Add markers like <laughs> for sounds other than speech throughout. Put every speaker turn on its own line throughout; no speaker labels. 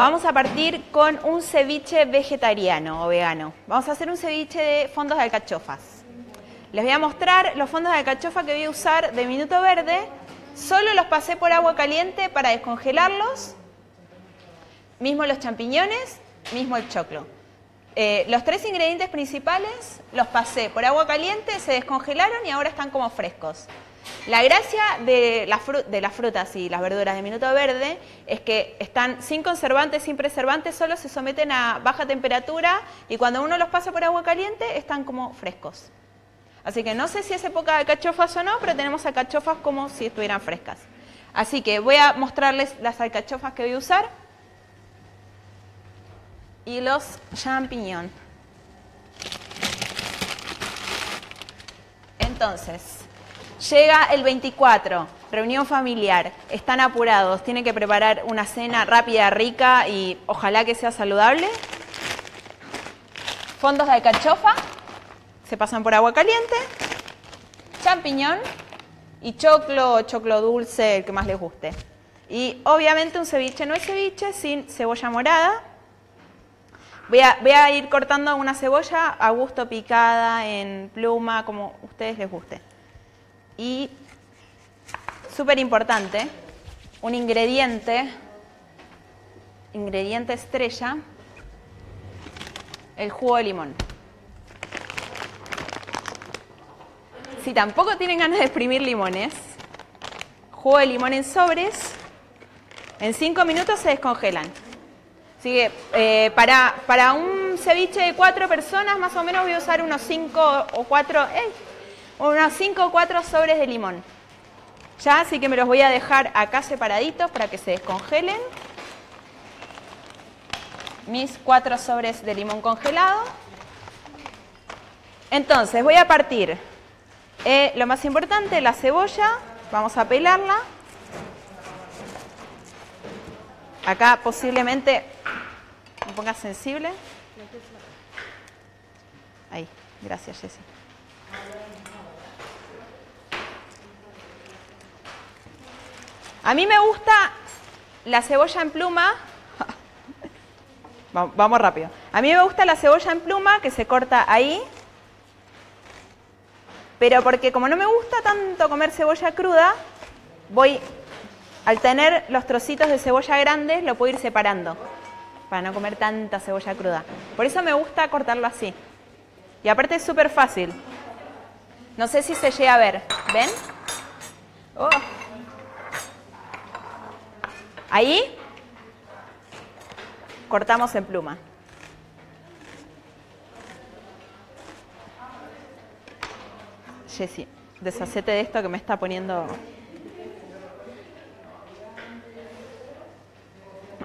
Vamos a partir con un ceviche vegetariano o vegano. Vamos a hacer un ceviche de fondos de alcachofas. Les voy a mostrar los fondos de alcachofa que voy a usar de Minuto Verde. Solo los pasé por agua caliente para descongelarlos. Mismo los champiñones, mismo el choclo. Eh, los tres ingredientes principales los pasé por agua caliente, se descongelaron y ahora están como frescos. La gracia de, las frutas y las verduras de Minuto Verde es que están sin conservantes, sin preservantes, solo se someten a baja temperatura y cuando uno los pasa por agua caliente están como frescos. Así que no sé si es época de cachofas o no, pero tenemos alcachofas como si estuvieran frescas. Así que voy a mostrarles las alcachofas que voy a usar y los champiñones. Entonces, llega el 24, reunión familiar, están apurados, tienen que preparar una cena rápida, rica y ojalá que sea saludable. Fondos de alcachofa, se pasan por agua caliente, champiñón y choclo choclo dulce, el que más les guste. Y obviamente un ceviche no es ceviche sin cebolla morada, Voy a, ir cortando una cebolla a gusto picada, en pluma, como a ustedes les guste. Y, súper importante, un ingrediente, ingrediente estrella, el jugo de limón. Si tampoco tienen ganas de exprimir limones, jugo de limón en sobres, en 5 minutos se descongelan. Así que eh, para, para un ceviche de cuatro personas, más o menos voy a usar unos cinco o cuatro, unos cinco o cuatro sobres de limón. Ya, así que me los voy a dejar acá separaditos para que se descongelen. Mis cuatro sobres de limón congelado. Entonces, voy a partir eh, lo más importante, la cebolla. Vamos a pelarla. Acá posiblemente me ponga sensible. Ahí, gracias Jessy. A mí me gusta la cebolla en pluma. Vamos rápido. A mí me gusta la cebolla en pluma que se corta ahí. Pero porque como no me gusta tanto comer cebolla cruda, voy, al tener los trocitos de cebolla grandes, lo puedo ir separando para no comer tanta cebolla cruda. Por eso me gusta cortarlo así. Y aparte es súper fácil. No sé si se llega a ver. ¿Ven? Oh. Ahí cortamos en pluma. Jessy, deshacete de esto que me está poniendo...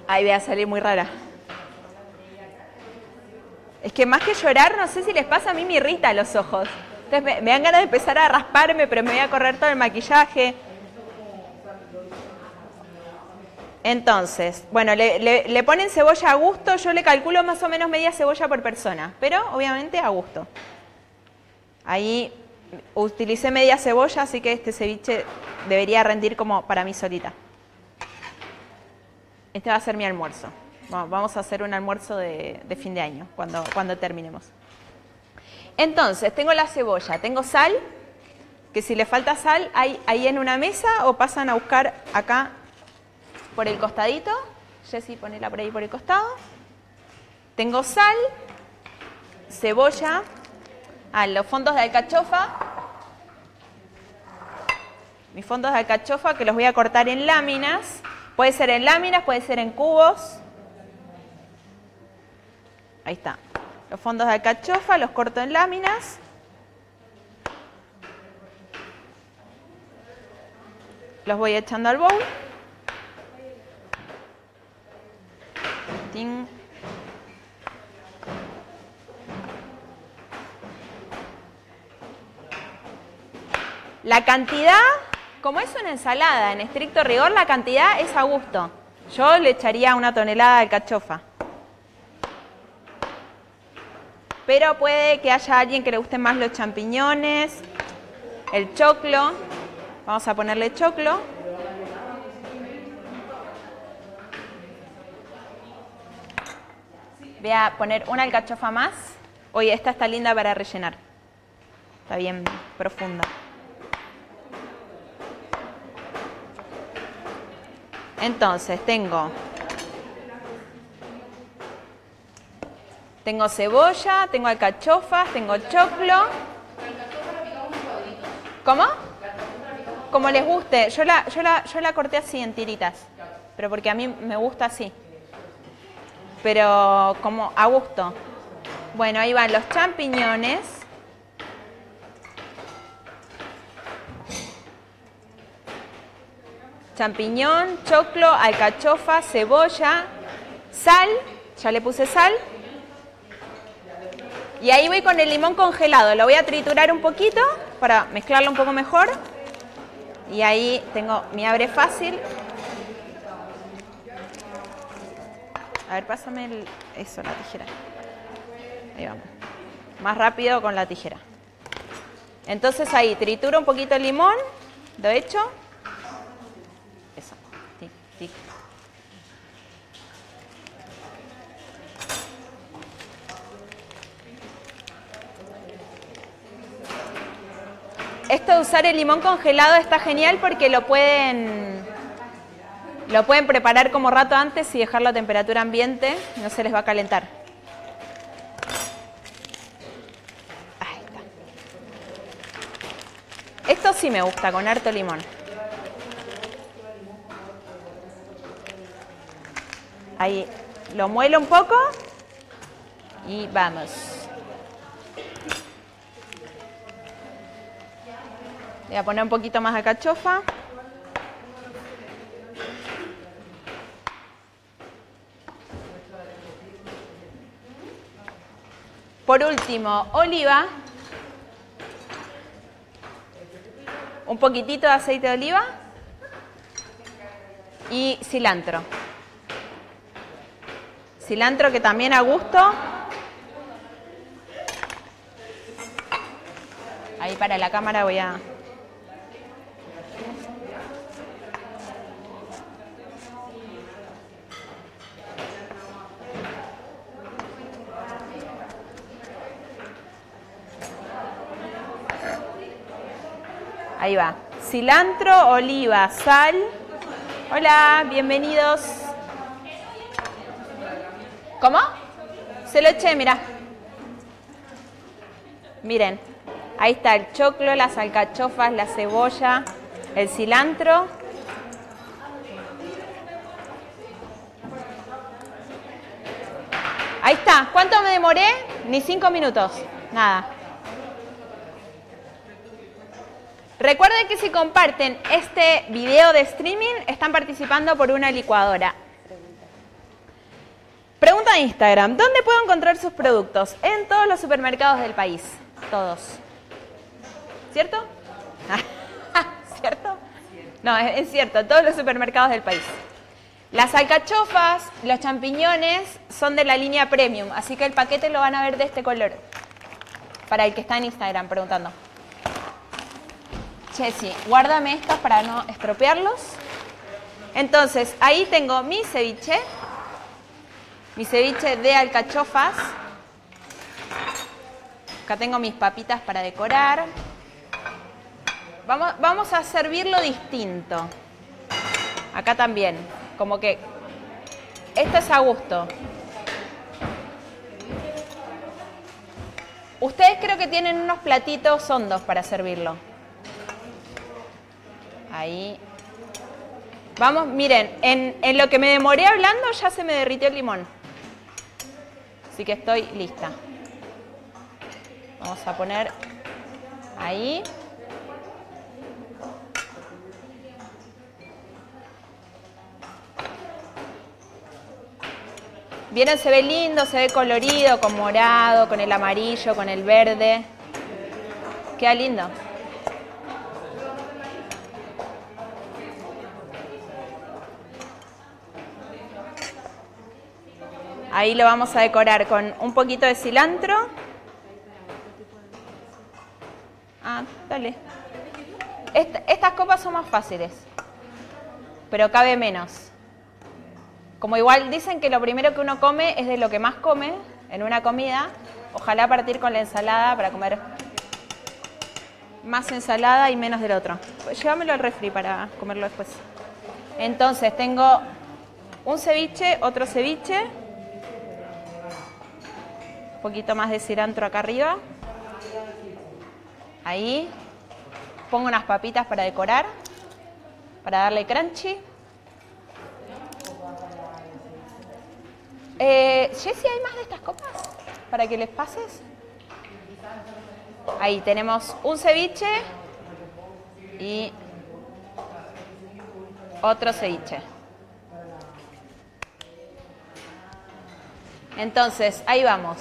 Ahí voy a salir muy rara. Es que más que llorar, no sé si les pasa, a mí me irrita los ojos. Entonces me, dan ganas de empezar a rasparme, pero me voy a correr todo el maquillaje. Entonces, bueno, le, ponen cebolla a gusto, yo le calculo más o menos media cebolla por persona, pero obviamente a gusto. Ahí utilicé media cebolla, así que este ceviche debería rendir como para mí solita. Este va a ser mi almuerzo. Vamos a hacer un almuerzo de, fin de año cuando, cuando terminemos. Entonces, tengo la cebolla, tengo sal, que si le falta sal hay ahí en una mesa o pasan a buscar acá por el costadito. Jessy, ponela por ahí por el costado. Tengo sal, cebolla, ah, los fondos de alcachofa. Mis fondos de alcachofa que los voy a cortar en láminas. Puede ser en láminas, puede ser en cubos. Ahí está. Los fondos de alcachofa los corto en láminas. Los voy echando al bowl. La cantidad, como es una ensalada, en estricto rigor, la cantidad es a gusto. Yo le echaría una tonelada de alcachofa. pero puede que haya alguien que le gusten más los champiñones, el choclo. Vamos a ponerle choclo. Voy a poner una alcachofa más. Oye, esta está linda para rellenar. Está bien profunda. Entonces, tengo Tengo cebolla, tengo alcachofas, tengo choclo. ¿Cómo? Como les guste. Yo la, yo, la, yo la corté así en tiritas, pero porque a mí me gusta así. Pero como a gusto. Bueno, ahí van los champiñones. Champiñón, choclo, alcachofa, cebolla, sal. Ya le puse sal. Y ahí voy con el limón congelado. Lo voy a triturar un poquito para mezclarlo un poco mejor. Y ahí tengo mi abre fácil. A ver, pásame eso, la tijera. Ahí vamos. Más rápido con la tijera. Entonces ahí trituro un poquito el limón. Lo hecho. Esto de usar el limón congelado está genial porque lo pueden, lo pueden preparar como rato antes y dejarlo a temperatura ambiente, no se les va a calentar. Ahí está. Esto sí me gusta, con harto limón. Ahí lo muelo un poco y vamos. Voy a poner un poquito más de cachofa. Por último, oliva. Un poquitito de aceite de oliva. Y cilantro. Cilantro que también a gusto. Ahí para la cámara voy a Ahí va. Cilantro, oliva, sal. Hola, bienvenidos. ¿Cómo? Se lo eché, mira. Miren, ahí está el choclo, las alcachofas, la cebolla, el cilantro. Ahí está. ¿Cuánto me demoré? Ni cinco minutos. Nada. Recuerden que si comparten este video de streaming, están participando por una licuadora. Pregunta de Instagram, ¿dónde puedo encontrar sus productos? En todos los supermercados del país, todos. ¿Cierto? <laughs> ¿Cierto? No, es, cierto, todos los supermercados del país. Las alcachofas, los champiñones son de la línea premium, así que el paquete lo van a ver de este color. Para el que está en Instagram preguntando. Chessy, guárdame estas para no estropearlos. Entonces, ahí tengo mi ceviche, mi ceviche de alcachofas. Acá tengo mis papitas para decorar. Vamos, vamos a servirlo distinto. Acá también, como que esto es a gusto. Ustedes creo que tienen unos platitos hondos para servirlo. Ahí. Vamos, miren, en, en, lo que me demoré hablando ya se me derritió el limón. Así que estoy lista. Vamos a poner ahí. Vieron, se ve lindo, se ve colorido, con morado, con el amarillo, con el verde. Queda lindo. Ahí lo vamos a decorar con un poquito de cilantro. Ah, dale. estas copas son más fáciles, pero cabe menos. Como igual dicen que lo primero que uno come es de lo que más come en una comida, ojalá partir con la ensalada para comer más ensalada y menos del otro. Pues llévamelo al refri para comerlo después. Entonces tengo un ceviche, otro ceviche, un poquito más de cilantro acá arriba. Ahí. Pongo unas papitas para decorar, para darle crunchy. Eh, ¿hay más de estas copas para que les pases? Ahí tenemos un ceviche y otro ceviche. Entonces, ahí vamos.